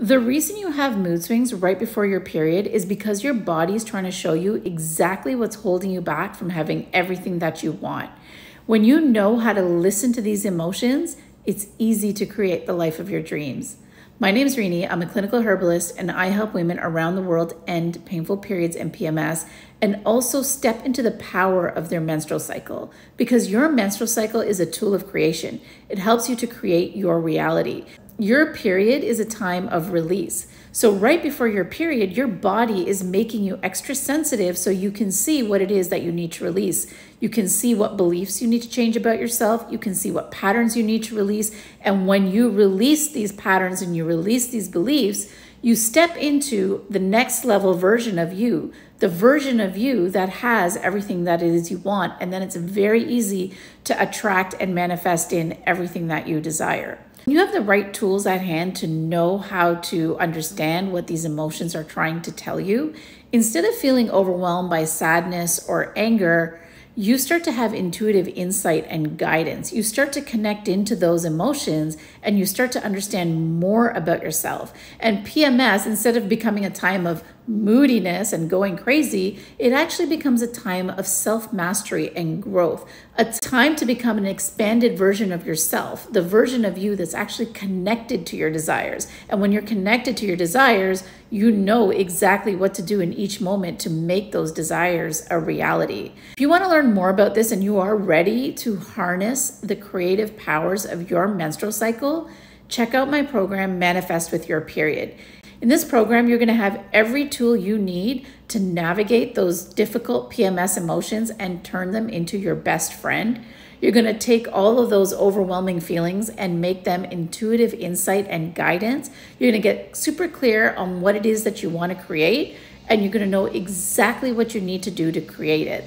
The reason you have mood swings right before your period is because your body is trying to show you exactly what's holding you back from having everything that you want. When you know how to listen to these emotions, it's easy to create the life of your dreams. My name is Reenee. I'm a clinical herbalist and I help women around the world end painful periods and PMS and also step into the power of their menstrual cycle because your menstrual cycle is a tool of creation. It helps you to create your reality your period is a time of release. So, right before your period, your body is making you extra sensitive so you can see what it is that you need to release. You can see what beliefs you need to change about yourself. You can see what patterns you need to release. And when you release these patterns and you release these beliefs, you step into the next level version of you, the version of you that has everything that it is you want. And then it's very easy to attract and manifest in everything that you desire you have the right tools at hand to know how to understand what these emotions are trying to tell you, instead of feeling overwhelmed by sadness or anger, you start to have intuitive insight and guidance. You start to connect into those emotions and you start to understand more about yourself. And PMS, instead of becoming a time of moodiness and going crazy, it actually becomes a time of self mastery and growth, a time to become an expanded version of yourself, the version of you that's actually connected to your desires. And when you're connected to your desires, you know exactly what to do in each moment to make those desires a reality. If you want to learn more about this and you are ready to harness the creative powers of your menstrual cycle, check out my program, Manifest with Your Period. In this program, you're going to have every tool you need to navigate those difficult PMS emotions and turn them into your best friend. You're going to take all of those overwhelming feelings and make them intuitive insight and guidance. You're going to get super clear on what it is that you want to create, and you're going to know exactly what you need to do to create it.